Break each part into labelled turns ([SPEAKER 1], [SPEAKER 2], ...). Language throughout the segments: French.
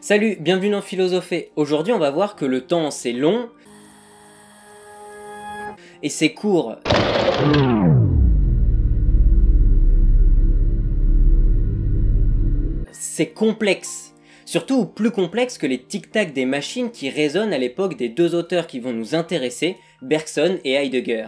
[SPEAKER 1] Salut, bienvenue dans Philosophé. Aujourd'hui, on va voir que le temps c'est long et c'est court. C'est complexe. Surtout plus complexe que les tic-tac des machines qui résonnent à l'époque des deux auteurs qui vont nous intéresser, Bergson et Heidegger.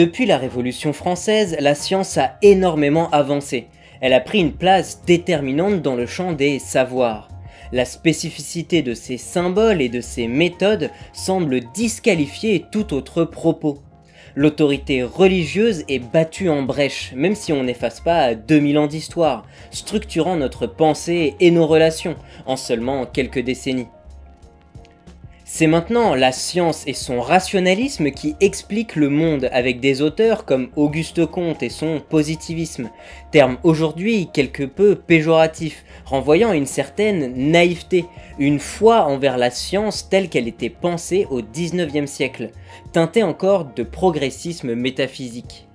[SPEAKER 1] Depuis la Révolution française, la science a énormément avancé. Elle a pris une place déterminante dans le champ des savoirs. La spécificité de ses symboles et de ses méthodes semble disqualifier tout autre propos. L'autorité religieuse est battue en brèche, même si on n'efface pas 2000 ans d'histoire, structurant notre pensée et nos relations en seulement quelques décennies. C'est maintenant la science et son rationalisme qui expliquent le monde avec des auteurs comme Auguste Comte et son positivisme, terme aujourd'hui quelque peu péjoratif, renvoyant une certaine naïveté, une foi envers la science telle qu'elle était pensée au 19e siècle, teintée encore de progressisme métaphysique.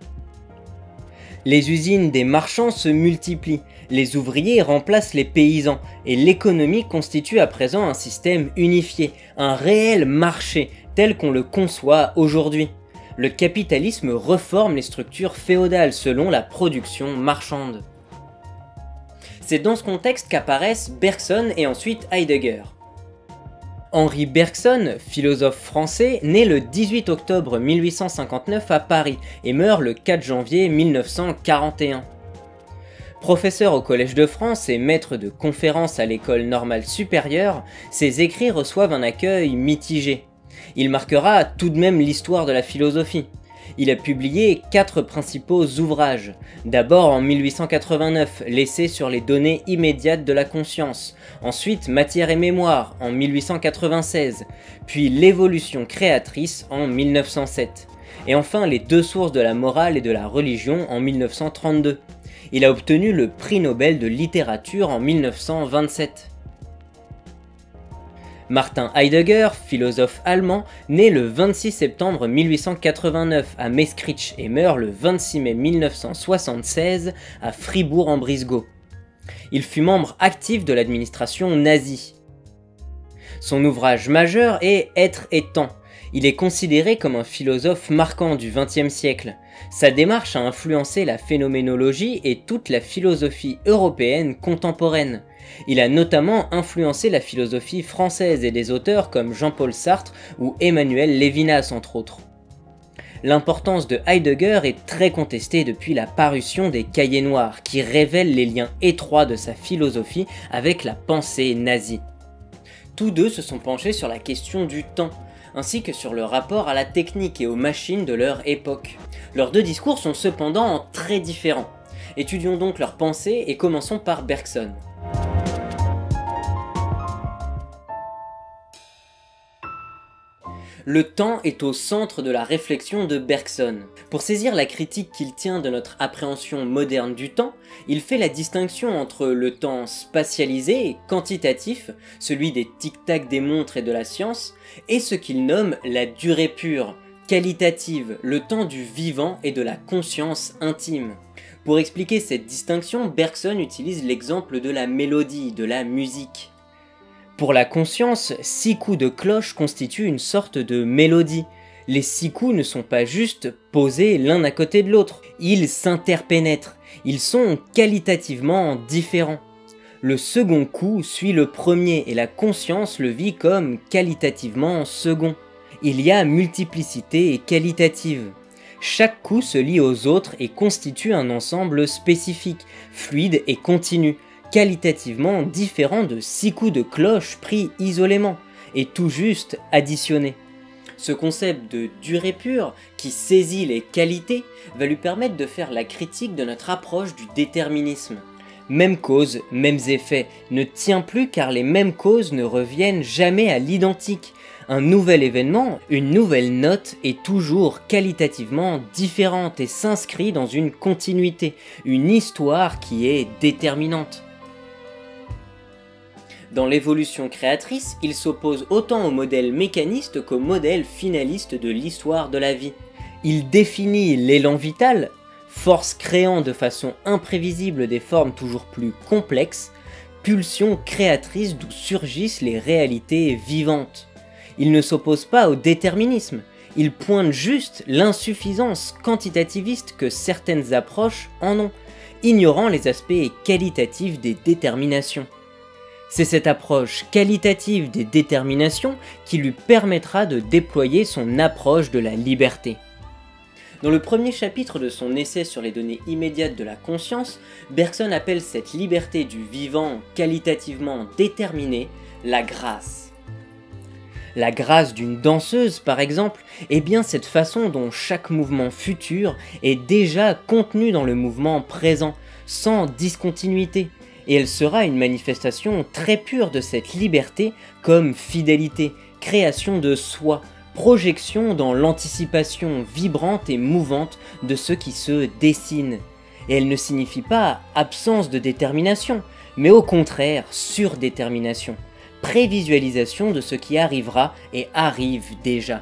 [SPEAKER 1] Les usines des marchands se multiplient, les ouvriers remplacent les paysans et l'économie constitue à présent un système unifié, un réel marché tel qu'on le conçoit aujourd'hui. Le capitalisme reforme les structures féodales selon la production marchande. C'est dans ce contexte qu'apparaissent Bergson et ensuite Heidegger. Henri Bergson, philosophe français, naît le 18 octobre 1859 à Paris et meurt le 4 janvier 1941. Professeur au Collège de France et maître de conférences à l'école normale supérieure, ses écrits reçoivent un accueil mitigé. Il marquera tout de même l'histoire de la philosophie. Il a publié quatre principaux ouvrages. D'abord en 1889, L'essai sur les données immédiates de la conscience. Ensuite, Matière et mémoire en 1896. Puis L'évolution créatrice en 1907. Et enfin, Les deux sources de la morale et de la religion en 1932 il a obtenu le prix Nobel de littérature en 1927. Martin Heidegger, philosophe allemand, né le 26 septembre 1889 à Maestricht et meurt le 26 mai 1976 à Fribourg-en-Brisgau. Il fut membre actif de l'administration nazie. Son ouvrage majeur est Être et temps, il est considéré comme un philosophe marquant du XXe siècle. Sa démarche a influencé la phénoménologie et toute la philosophie européenne contemporaine. Il a notamment influencé la philosophie française et des auteurs comme Jean-Paul Sartre ou Emmanuel Lévinas entre autres. L'importance de Heidegger est très contestée depuis la parution des Cahiers Noirs, qui révèlent les liens étroits de sa philosophie avec la pensée nazie. Tous deux se sont penchés sur la question du temps, ainsi que sur le rapport à la technique et aux machines de leur époque. Leurs deux discours sont cependant très différents. Étudions donc leurs pensées et commençons par Bergson. Le temps est au centre de la réflexion de Bergson. Pour saisir la critique qu'il tient de notre appréhension moderne du temps, il fait la distinction entre le temps spatialisé et quantitatif, celui des tic-tac des montres et de la science, et ce qu'il nomme la durée pure, qualitative, le temps du vivant et de la conscience intime. Pour expliquer cette distinction, Bergson utilise l'exemple de la mélodie, de la musique. Pour la conscience, six coups de cloche constituent une sorte de mélodie. Les six coups ne sont pas juste posés l'un à côté de l'autre, ils s'interpénètrent, ils sont qualitativement différents. Le second coup suit le premier et la conscience le vit comme qualitativement second. Il y a multiplicité et qualitative. Chaque coup se lie aux autres et constitue un ensemble spécifique, fluide et continu, qualitativement différent de six coups de cloche pris isolément et tout juste additionnés. Ce concept de durée pure, qui saisit les qualités, va lui permettre de faire la critique de notre approche du déterminisme. Même cause, mêmes effets, ne tient plus car les mêmes causes ne reviennent jamais à l'identique. Un nouvel événement, une nouvelle note est toujours qualitativement différente et s'inscrit dans une continuité, une histoire qui est déterminante. Dans l'évolution créatrice, il s'oppose autant au modèle mécaniste qu'au modèle finaliste de l'histoire de la vie. Il définit l'élan vital, force créant de façon imprévisible des formes toujours plus complexes, pulsion créatrice d'où surgissent les réalités vivantes. Il ne s'oppose pas au déterminisme, il pointe juste l'insuffisance quantitativiste que certaines approches en ont, ignorant les aspects qualitatifs des déterminations. C'est cette approche qualitative des déterminations qui lui permettra de déployer son approche de la liberté. Dans le premier chapitre de son essai sur les données immédiates de la conscience, Bergson appelle cette liberté du vivant qualitativement déterminée la grâce. La grâce d'une danseuse, par exemple, est bien cette façon dont chaque mouvement futur est déjà contenu dans le mouvement présent, sans discontinuité, et elle sera une manifestation très pure de cette liberté comme fidélité, création de soi, projection dans l'anticipation vibrante et mouvante de ce qui se dessine. Et elle ne signifie pas absence de détermination, mais au contraire surdétermination, prévisualisation de ce qui arrivera et arrive déjà.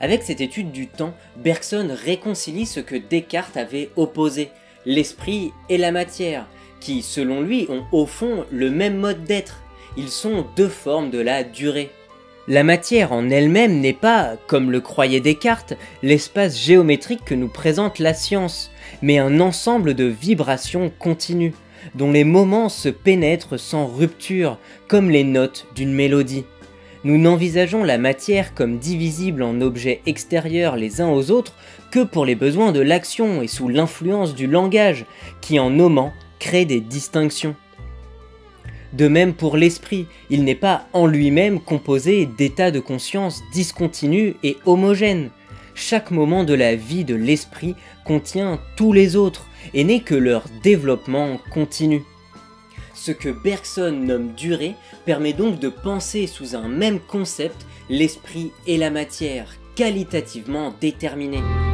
[SPEAKER 1] Avec cette étude du temps, Bergson réconcilie ce que Descartes avait opposé, l'esprit et la matière, qui, selon lui, ont au fond le même mode d'être. Ils sont deux formes de la durée. La matière en elle-même n'est pas, comme le croyait Descartes, l'espace géométrique que nous présente la science, mais un ensemble de vibrations continues, dont les moments se pénètrent sans rupture, comme les notes d'une mélodie. Nous n'envisageons la matière comme divisible en objets extérieurs les uns aux autres que pour les besoins de l'action et sous l'influence du langage, qui en nommant crée des distinctions. De même pour l'esprit, il n'est pas en lui-même composé d'états de conscience discontinus et homogènes. Chaque moment de la vie de l'esprit contient tous les autres et n'est que leur développement continu. Ce que Bergson nomme durée permet donc de penser sous un même concept l'esprit et la matière, qualitativement déterminés.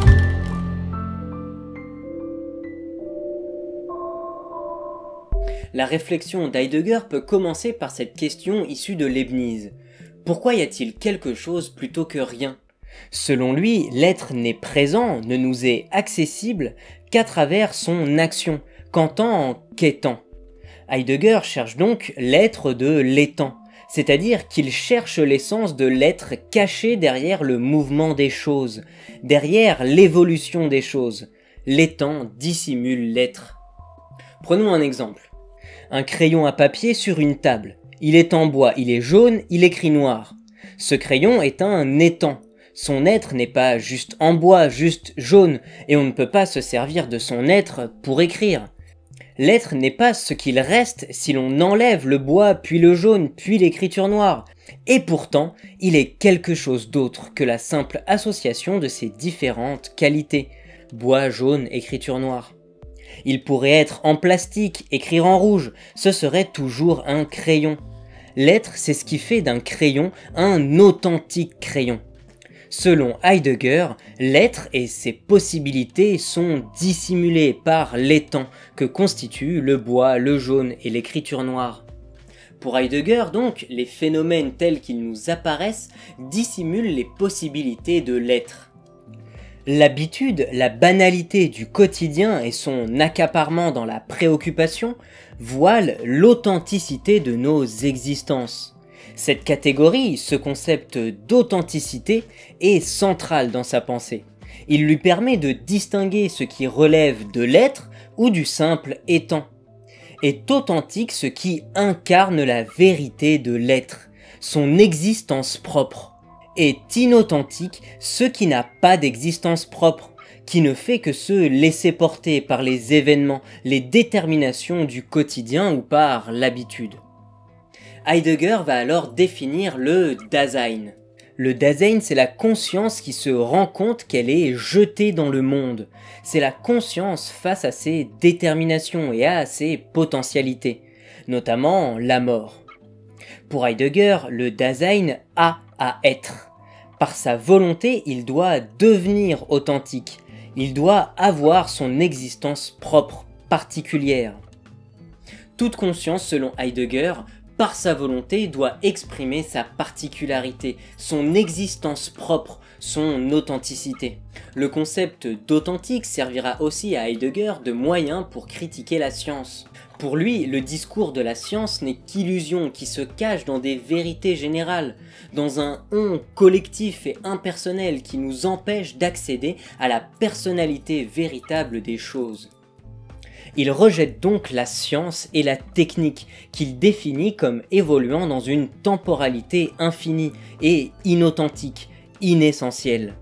[SPEAKER 1] La réflexion d'Heidegger peut commencer par cette question issue de Leibniz. Pourquoi y a-t-il quelque chose plutôt que rien? Selon lui, l'être n'est présent, ne nous est accessible qu'à travers son action, qu'entend en quêtant. Heidegger cherche donc l'être de l'étant, c'est-à-dire qu'il cherche l'essence de l'être caché derrière le mouvement des choses, derrière l'évolution des choses. L'étant dissimule l'être. Prenons un exemple un crayon à papier sur une table. Il est en bois, il est jaune, il écrit noir. Ce crayon est un étang. Son être n'est pas juste en bois, juste jaune, et on ne peut pas se servir de son être pour écrire. L'être n'est pas ce qu'il reste si l'on enlève le bois, puis le jaune, puis l'écriture noire. Et pourtant, il est quelque chose d'autre que la simple association de ces différentes qualités. Bois, jaune, écriture noire. Il pourrait être en plastique, écrire en rouge, ce serait toujours un crayon. L'être, c'est ce qui fait d'un crayon un authentique crayon. Selon Heidegger, l'être et ses possibilités sont dissimulées par l'étang que constituent le bois, le jaune et l'écriture noire. Pour Heidegger donc, les phénomènes tels qu'ils nous apparaissent dissimulent les possibilités de l'être. L'habitude, la banalité du quotidien et son accaparement dans la préoccupation voilent l'authenticité de nos existences. Cette catégorie, ce concept d'authenticité, est central dans sa pensée. Il lui permet de distinguer ce qui relève de l'être ou du simple étant. Est authentique ce qui incarne la vérité de l'être, son existence propre est inauthentique ce qui n'a pas d'existence propre, qui ne fait que se laisser porter par les événements, les déterminations du quotidien ou par l'habitude. Heidegger va alors définir le Dasein. Le Dasein, c'est la conscience qui se rend compte qu'elle est jetée dans le monde. C'est la conscience face à ses déterminations et à ses potentialités, notamment la mort. Pour Heidegger, le Dasein a à être. Par sa volonté, il doit devenir authentique. Il doit avoir son existence propre, particulière. Toute conscience, selon Heidegger, par sa volonté, doit exprimer sa particularité, son existence propre, son authenticité. Le concept d'authentique servira aussi à Heidegger de moyen pour critiquer la science. Pour lui, le discours de la science n'est qu'illusion qui se cache dans des vérités générales, dans un on collectif et impersonnel qui nous empêche d'accéder à la personnalité véritable des choses. Il rejette donc la science et la technique qu'il définit comme évoluant dans une temporalité infinie et inauthentique, inessentielle.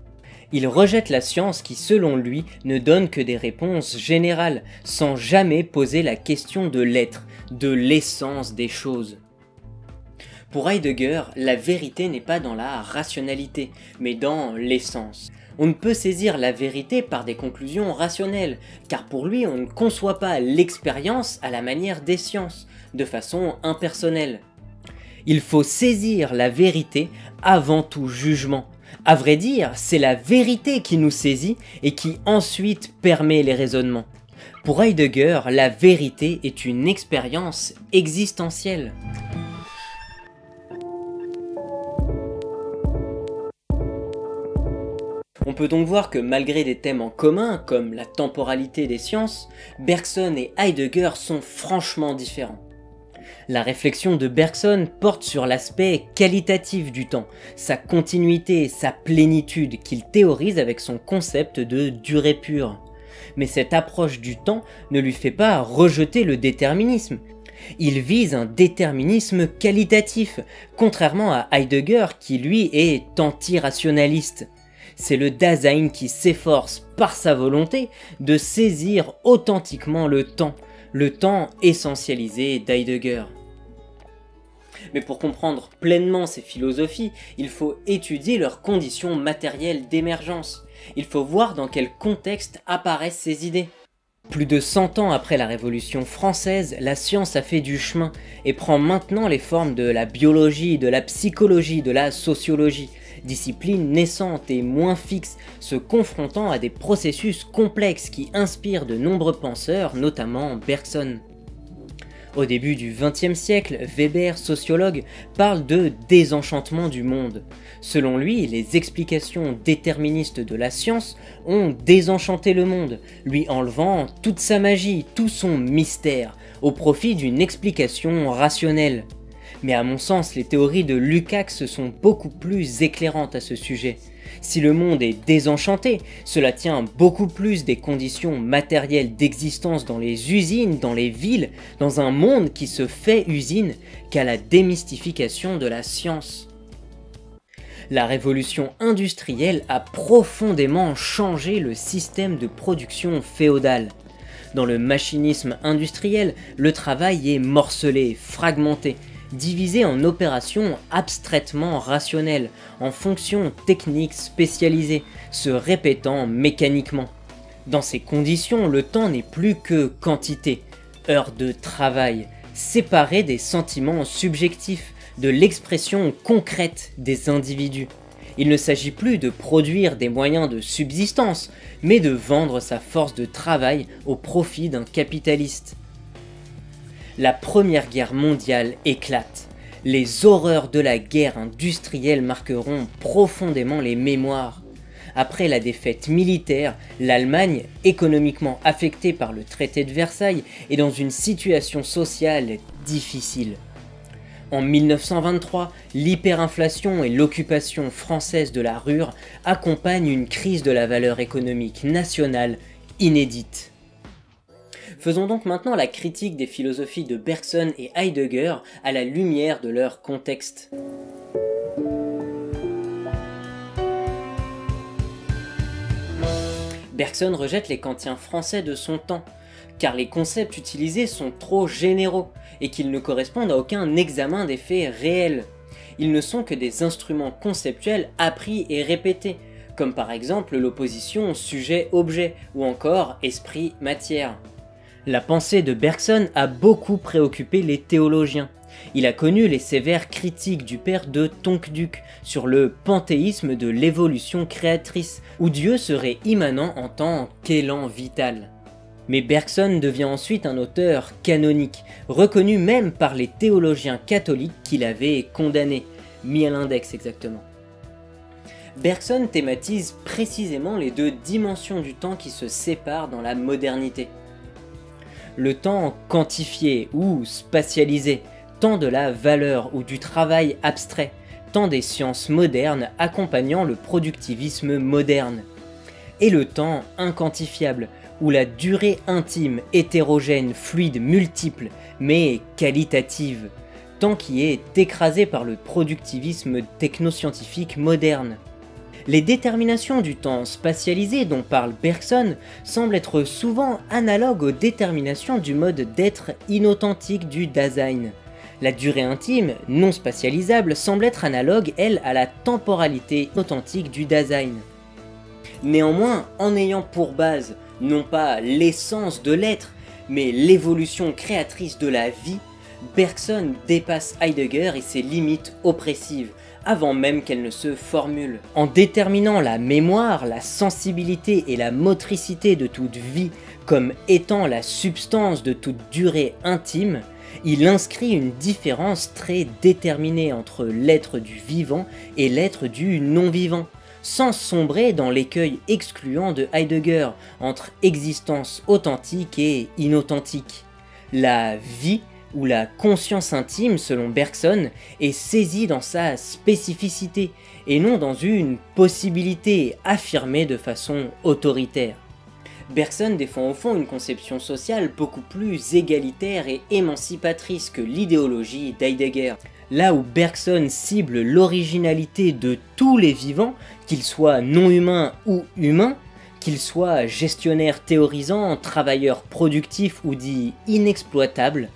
[SPEAKER 1] Il rejette la science qui, selon lui, ne donne que des réponses générales, sans jamais poser la question de l'être, de l'essence des choses. Pour Heidegger, la vérité n'est pas dans la rationalité, mais dans l'essence. On ne peut saisir la vérité par des conclusions rationnelles, car pour lui on ne conçoit pas l'expérience à la manière des sciences, de façon impersonnelle. Il faut saisir la vérité avant tout jugement, à vrai dire, c'est la vérité qui nous saisit et qui ensuite permet les raisonnements. Pour Heidegger, la vérité est une expérience existentielle. On peut donc voir que malgré des thèmes en commun, comme la temporalité des sciences, Bergson et Heidegger sont franchement différents. La réflexion de Bergson porte sur l'aspect qualitatif du temps, sa continuité, sa plénitude qu'il théorise avec son concept de durée pure. Mais cette approche du temps ne lui fait pas rejeter le déterminisme. Il vise un déterminisme qualitatif, contrairement à Heidegger qui lui est anti-rationaliste. C'est le Dasein qui s'efforce par sa volonté de saisir authentiquement le temps, le temps essentialisé d'Heidegger. Mais pour comprendre pleinement ces philosophies, il faut étudier leurs conditions matérielles d'émergence. Il faut voir dans quel contexte apparaissent ces idées. Plus de 100 ans après la Révolution française, la science a fait du chemin et prend maintenant les formes de la biologie, de la psychologie, de la sociologie, disciplines naissantes et moins fixes, se confrontant à des processus complexes qui inspirent de nombreux penseurs, notamment Bergson. Au début du XXe siècle, Weber, sociologue, parle de désenchantement du monde. Selon lui, les explications déterministes de la science ont désenchanté le monde, lui enlevant toute sa magie, tout son mystère, au profit d'une explication rationnelle. Mais à mon sens, les théories de Lukács sont beaucoup plus éclairantes à ce sujet. Si le monde est désenchanté, cela tient beaucoup plus des conditions matérielles d'existence dans les usines, dans les villes, dans un monde qui se fait usine, qu'à la démystification de la science. La révolution industrielle a profondément changé le système de production féodale. Dans le machinisme industriel, le travail est morcelé, fragmenté, divisé en opérations abstraitement rationnelles, en fonctions techniques spécialisées, se répétant mécaniquement. Dans ces conditions, le temps n'est plus que quantité, heure de travail, séparé des sentiments subjectifs, de l'expression concrète des individus. Il ne s'agit plus de produire des moyens de subsistance, mais de vendre sa force de travail au profit d'un capitaliste la Première Guerre mondiale éclate. Les horreurs de la guerre industrielle marqueront profondément les mémoires. Après la défaite militaire, l'Allemagne, économiquement affectée par le traité de Versailles, est dans une situation sociale difficile. En 1923, l'hyperinflation et l'occupation française de la Rure accompagnent une crise de la valeur économique nationale inédite. Faisons donc maintenant la critique des philosophies de Bergson et Heidegger à la lumière de leur contexte. Bergson rejette les kantiens français de son temps, car les concepts utilisés sont trop généraux et qu'ils ne correspondent à aucun examen des faits réels. Ils ne sont que des instruments conceptuels appris et répétés, comme par exemple l'opposition sujet-objet ou encore esprit-matière. La pensée de Bergson a beaucoup préoccupé les théologiens. Il a connu les sévères critiques du père de Tonqueduc sur le panthéisme de l'évolution créatrice, où Dieu serait immanent en tant qu'élan vital. Mais Bergson devient ensuite un auteur canonique, reconnu même par les théologiens catholiques qu'il avait condamnés, mis à l'index exactement. Bergson thématise précisément les deux dimensions du temps qui se séparent dans la modernité. Le temps quantifié ou spatialisé, tant de la valeur ou du travail abstrait, tant des sciences modernes accompagnant le productivisme moderne. Et le temps inquantifiable, où la durée intime, hétérogène, fluide, multiple, mais qualitative, tant qui est écrasé par le productivisme technoscientifique moderne. Les déterminations du temps spatialisé dont parle Bergson semblent être souvent analogues aux déterminations du mode d'être inauthentique du Dasein. La durée intime, non spatialisable, semble être analogue, elle, à la temporalité authentique du Dasein. Néanmoins, en ayant pour base non pas l'essence de l'être, mais l'évolution créatrice de la vie, Bergson dépasse Heidegger et ses limites oppressives, avant même qu'elle ne se formule. En déterminant la mémoire, la sensibilité et la motricité de toute vie comme étant la substance de toute durée intime, il inscrit une différence très déterminée entre l'être du vivant et l'être du non-vivant, sans sombrer dans l'écueil excluant de Heidegger entre existence authentique et inauthentique. La vie ou la conscience intime, selon Bergson, est saisie dans sa spécificité et non dans une possibilité affirmée de façon autoritaire. Bergson défend au fond une conception sociale beaucoup plus égalitaire et émancipatrice que l'idéologie d'Heidegger. Là où Bergson cible l'originalité de tous les vivants, qu'ils soient non humains ou humains, qu'ils soient gestionnaires théorisants, travailleurs productifs ou dits inexploitables,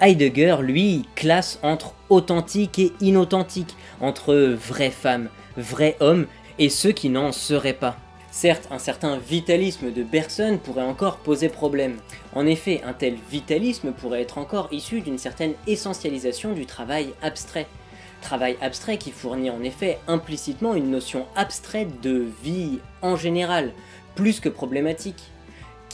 [SPEAKER 1] Heidegger, lui, classe entre authentique et inauthentique, entre vraies femmes, vrais hommes et ceux qui n'en seraient pas. Certes, un certain vitalisme de Bergson pourrait encore poser problème. En effet, un tel vitalisme pourrait être encore issu d'une certaine essentialisation du travail abstrait. Travail abstrait qui fournit en effet implicitement une notion abstraite de vie en général, plus que problématique,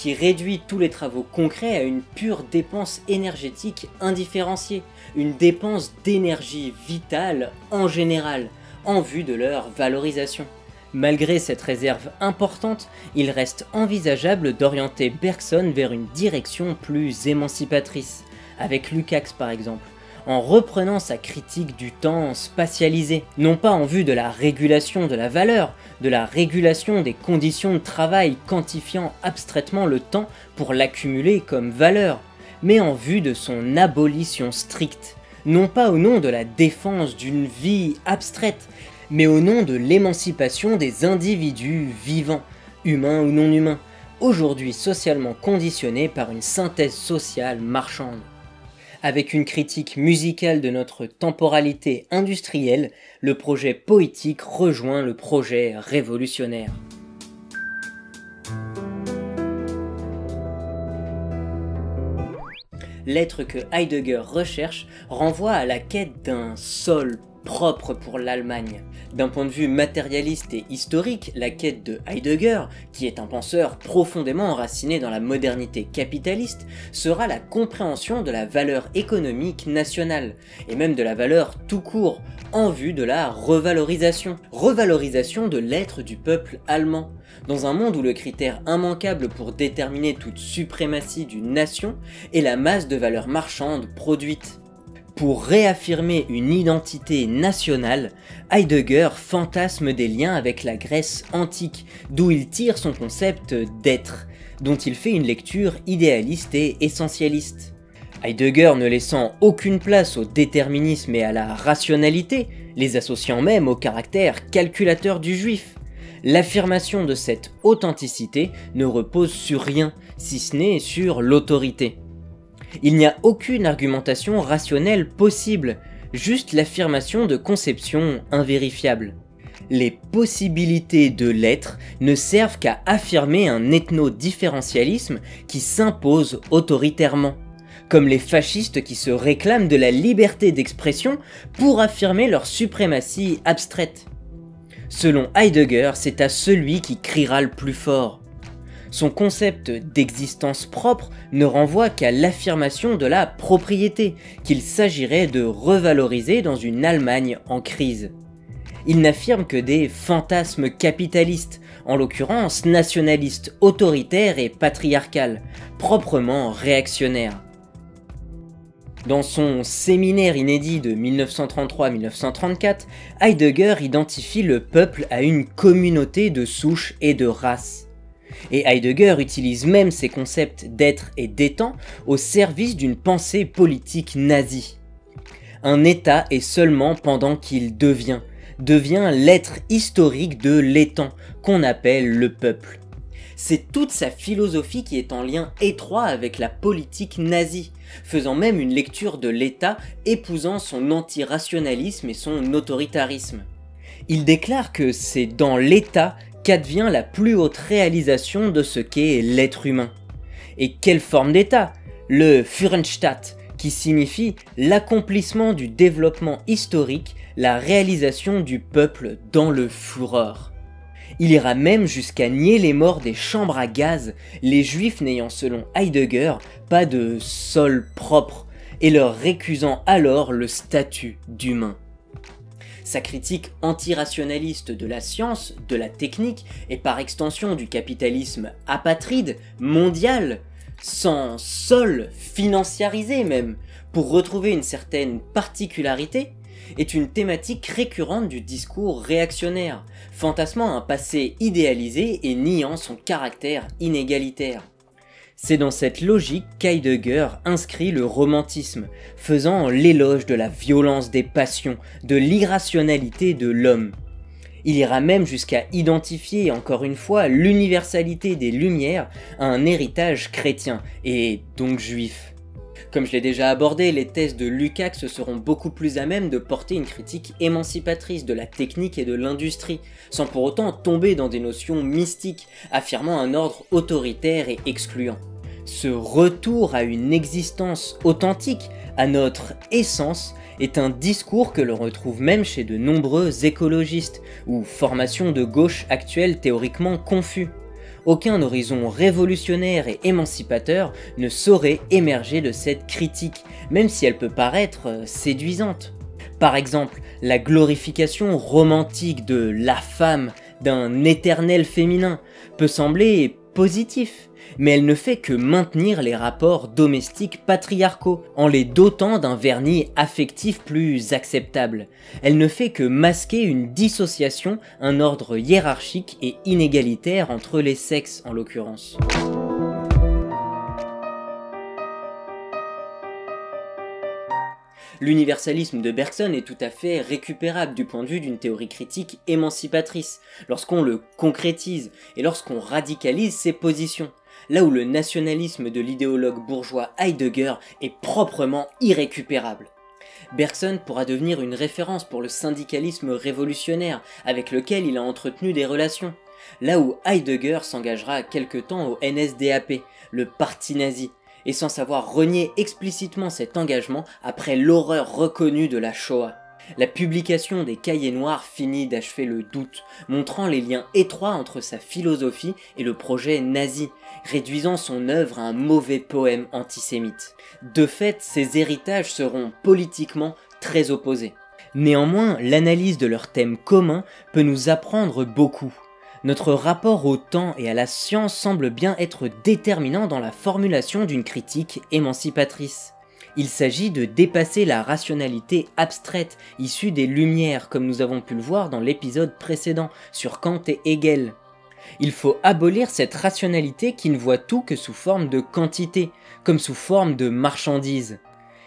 [SPEAKER 1] qui réduit tous les travaux concrets à une pure dépense énergétique indifférenciée, une dépense d'énergie vitale en général, en vue de leur valorisation. Malgré cette réserve importante, il reste envisageable d'orienter Bergson vers une direction plus émancipatrice, avec Lukács par exemple, en reprenant sa critique du temps spatialisé, non pas en vue de la régulation de la valeur, de la régulation des conditions de travail quantifiant abstraitement le temps pour l'accumuler comme valeur, mais en vue de son abolition stricte, non pas au nom de la défense d'une vie abstraite, mais au nom de l'émancipation des individus vivants, humains ou non humains, aujourd'hui socialement conditionnés par une synthèse sociale marchande. Avec une critique musicale de notre temporalité industrielle, le projet poétique rejoint le projet révolutionnaire. L'être que Heidegger recherche renvoie à la quête d'un sol propre pour l'Allemagne. D'un point de vue matérialiste et historique, la quête de Heidegger, qui est un penseur profondément enraciné dans la modernité capitaliste, sera la compréhension de la valeur économique nationale, et même de la valeur tout court, en vue de la revalorisation. Revalorisation de l'être du peuple allemand. Dans un monde où le critère immanquable pour déterminer toute suprématie d'une nation est la masse de valeurs marchandes produites. Pour réaffirmer une identité nationale, Heidegger fantasme des liens avec la Grèce antique, d'où il tire son concept d'être, dont il fait une lecture idéaliste et essentialiste. Heidegger ne laissant aucune place au déterminisme et à la rationalité, les associant même au caractère calculateur du juif. L'affirmation de cette authenticité ne repose sur rien, si ce n'est sur l'autorité. Il n'y a aucune argumentation rationnelle possible, juste l'affirmation de conceptions invérifiables. les possibilités de l'être ne servent qu'à affirmer un ethno-différentialisme qui s'impose autoritairement, comme les fascistes qui se réclament de la liberté d'expression pour affirmer leur suprématie abstraite. Selon Heidegger, c'est à celui qui criera le plus fort. Son concept d'existence propre ne renvoie qu'à l'affirmation de la propriété qu'il s'agirait de revaloriser dans une Allemagne en crise. Il n'affirme que des fantasmes capitalistes, en l'occurrence nationalistes, autoritaires et patriarcales, proprement réactionnaires. Dans son séminaire inédit de 1933-1934, Heidegger identifie le peuple à une communauté de souches et de races. Et Heidegger utilise même ces concepts d'être et d'étant au service d'une pensée politique nazie. Un État est seulement pendant qu'il devient, devient l'être historique de l'étang, qu'on appelle le peuple. C'est toute sa philosophie qui est en lien étroit avec la politique nazie, faisant même une lecture de l'État épousant son antirationalisme et son autoritarisme. Il déclare que c'est dans l'État qu'advient la plus haute réalisation de ce qu'est l'être humain. Et quelle forme d'État Le Führenstaat, qui signifie l'accomplissement du développement historique, la réalisation du peuple dans le fureur. Il ira même jusqu'à nier les morts des chambres à gaz, les juifs n'ayant selon Heidegger pas de sol propre, et leur récusant alors le statut d'humain. Sa critique antirationaliste de la science, de la technique et par extension du capitalisme apatride, mondial, sans sol, financiarisé même, pour retrouver une certaine particularité, est une thématique récurrente du discours réactionnaire, fantasmant un passé idéalisé et niant son caractère inégalitaire. C'est dans cette logique qu'Heidegger inscrit le romantisme, faisant l'éloge de la violence des passions, de l'irrationalité de l'homme. Il ira même jusqu'à identifier encore une fois l'universalité des Lumières à un héritage chrétien, et donc juif. Comme je l'ai déjà abordé, les thèses de Lukács seront beaucoup plus à même de porter une critique émancipatrice de la technique et de l'industrie, sans pour autant tomber dans des notions mystiques, affirmant un ordre autoritaire et excluant. Ce retour à une existence authentique, à notre essence, est un discours que l'on retrouve même chez de nombreux écologistes, ou formations de gauche actuelles théoriquement confus. Aucun horizon révolutionnaire et émancipateur ne saurait émerger de cette critique, même si elle peut paraître euh, séduisante. Par exemple, la glorification romantique de la femme, d'un éternel féminin, peut sembler positif, mais elle ne fait que maintenir les rapports domestiques patriarcaux en les dotant d'un vernis affectif plus acceptable. Elle ne fait que masquer une dissociation, un ordre hiérarchique et inégalitaire entre les sexes en l'occurrence. L'universalisme de Bergson est tout à fait récupérable du point de vue d'une théorie critique émancipatrice, lorsqu'on le concrétise et lorsqu'on radicalise ses positions là où le nationalisme de l'idéologue bourgeois Heidegger est proprement irrécupérable. Bergson pourra devenir une référence pour le syndicalisme révolutionnaire avec lequel il a entretenu des relations, là où Heidegger s'engagera quelque temps au NSDAP, le parti nazi, et sans savoir renier explicitement cet engagement après l'horreur reconnue de la Shoah. La publication des cahiers noirs finit d'achever le doute, montrant les liens étroits entre sa philosophie et le projet nazi, réduisant son œuvre à un mauvais poème antisémite. De fait, ses héritages seront politiquement très opposés. Néanmoins, l'analyse de leurs thèmes communs peut nous apprendre beaucoup. Notre rapport au temps et à la science semble bien être déterminant dans la formulation d'une critique émancipatrice. Il s'agit de dépasser la rationalité abstraite issue des Lumières, comme nous avons pu le voir dans l'épisode précédent sur Kant et Hegel. Il faut abolir cette rationalité qui ne voit tout que sous forme de quantité, comme sous forme de marchandise.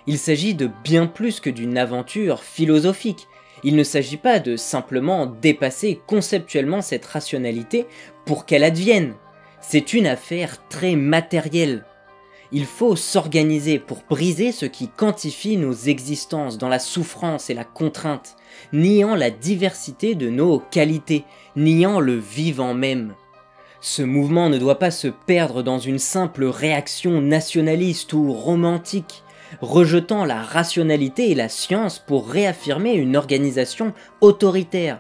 [SPEAKER 1] Il s'agit de bien plus que d'une aventure philosophique. Il ne s'agit pas de simplement dépasser conceptuellement cette rationalité pour qu'elle advienne. C'est une affaire très matérielle Il faut s'organiser pour briser ce qui quantifie nos existences dans la souffrance et la contrainte, niant la diversité de nos qualités, niant le vivant même. Ce mouvement ne doit pas se perdre dans une simple réaction nationaliste ou romantique, rejetant la rationalité et la science pour réaffirmer une organisation autoritaire.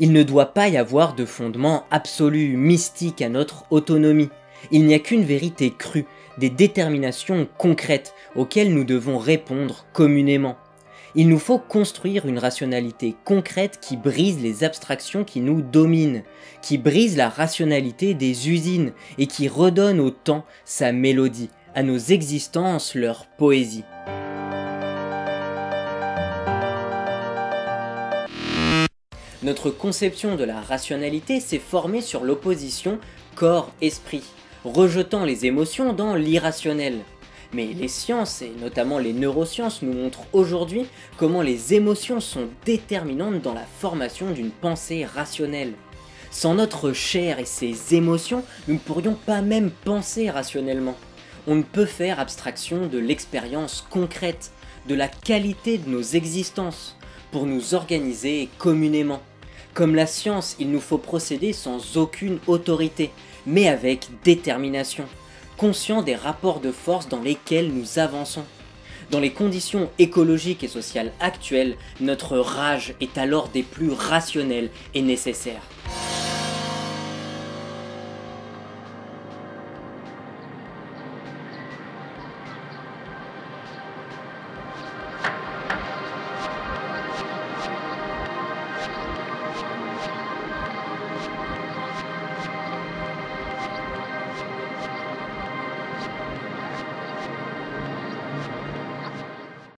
[SPEAKER 1] Il ne doit pas y avoir de fondement absolu, mystique à notre autonomie. Il n'y a qu'une vérité crue, des déterminations concrètes auxquelles nous devons répondre communément. Il nous faut construire une rationalité concrète qui brise les abstractions qui nous dominent, qui brise la rationalité des usines et qui redonne au temps sa mélodie, à nos existences leur poésie. Notre conception de la rationalité s'est formée sur l'opposition corps-esprit rejetant les émotions dans l'irrationnel. Mais les sciences, et notamment les neurosciences, nous montrent aujourd'hui comment les émotions sont déterminantes dans la formation d'une pensée rationnelle. Sans notre chair et ses émotions, nous ne pourrions pas même penser rationnellement. On ne peut faire abstraction de l'expérience concrète, de la qualité de nos existences, pour nous organiser communément. Comme la science, il nous faut procéder sans aucune autorité, mais avec détermination, conscient des rapports de force dans lesquels nous avançons. Dans les conditions écologiques et sociales actuelles, notre rage est alors des plus rationnelles et nécessaires.